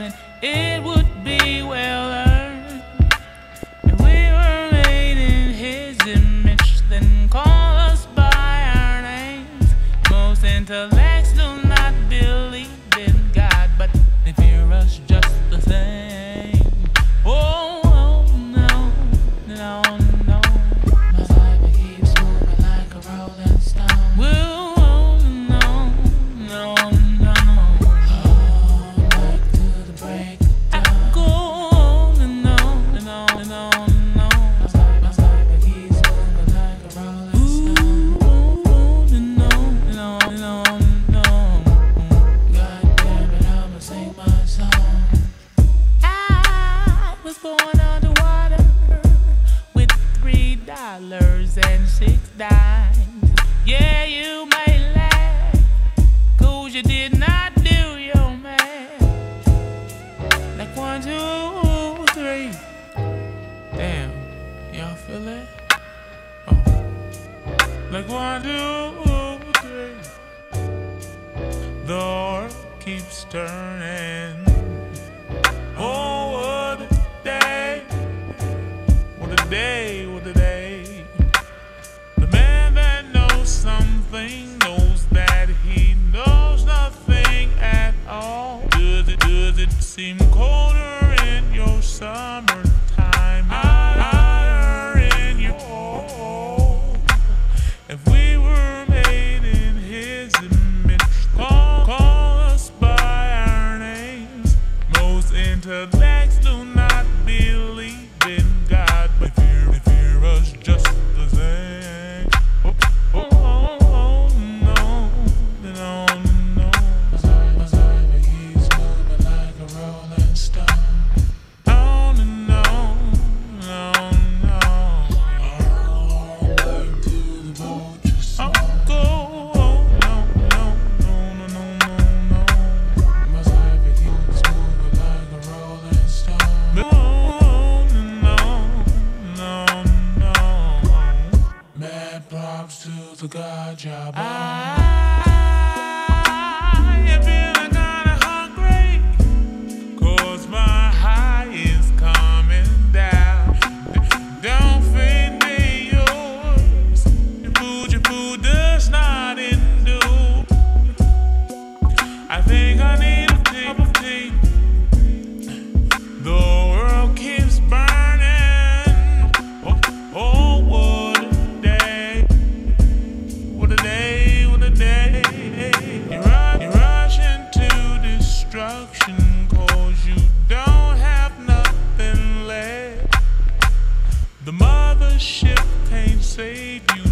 And it. and six dimes. Yeah, you may laugh, cause you did not do your math. Like one, two, three. Damn, y'all feel that? Oh. Like one, two, three. The keeps turning. to me. forgot your body. Ah. 'Cause you don't have nothing left. The mothership can't save you.